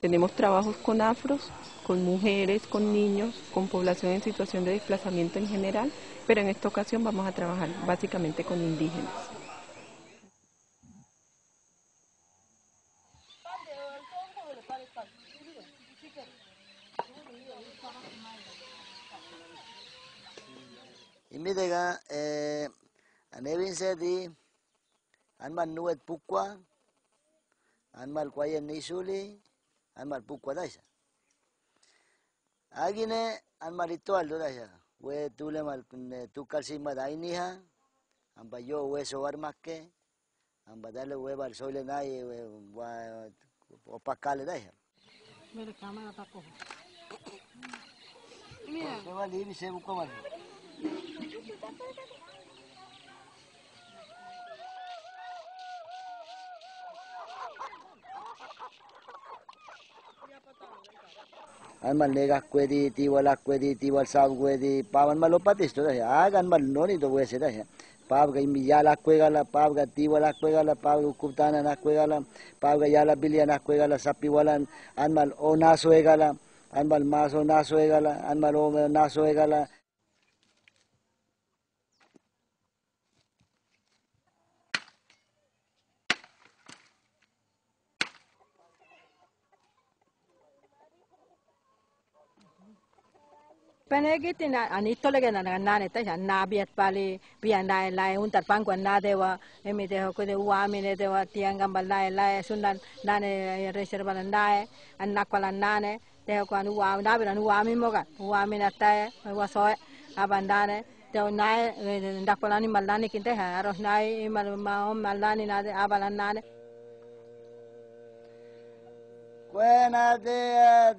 Tenemos trabajos con afros, con mujeres, con niños, con población en situación de desplazamiento en general, pero en esta ocasión vamos a trabajar básicamente con indígenas. Imidega eh, anebin sedi anman nuet pukwa anmal kwayen nisuli anmal pukwa daisa agine anmal ritual daisa we tule mal tukal sima dainiha amba yo we so armakke amba dale we bal soile nai we wa opakale daisa Mira, cámara está cojo. Mira. Wa libi se bukwa mal. ama lega kwedi ti wala kwedi ti wal sab kwedi pawan ma lopatis to ya gan ma noni to wese da ya pav ga mi yala kwega la pav ga ti wala kwega la pav ga kuptana na kwega la pav ga yala bilia na kwega la sapi wala anmal o na suega la anmal ma so na suega la anmal o na suega la Pene giti na anito lagi na nane ta siya pali pia na lai untar pangko na dewa emi de ho kude uami ne dewa tiang gamba lai lai sunan nane reserva nai nae anakwala nane de ho kan uami nabi na uami moga uami na tae wasoe abandane de nae ndakwala ni malani kinte ha aros nai mal ma malani nade abalan nane Buenos días.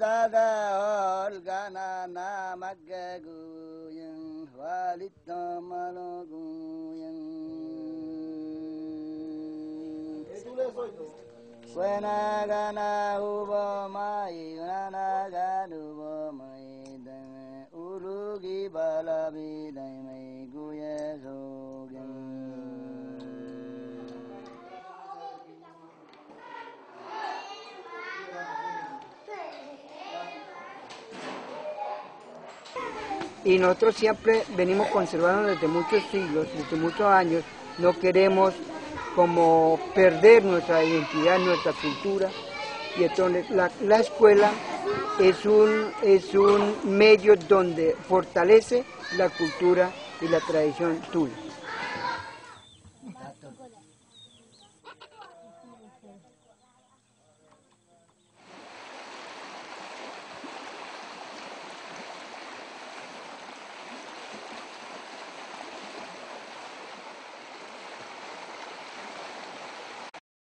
வாழ்கனானா மக்கூயன் வாலித்தமலோகுயன் குணகனா உபமாயி குணகனுபமாயிதன் உருகி பலவிதன் y nosotros siempre venimos conservando desde muchos siglos, desde muchos años, no queremos como perder nuestra identidad, nuestra cultura, y entonces la, la escuela es un, es un medio donde fortalece la cultura y la tradición tuya.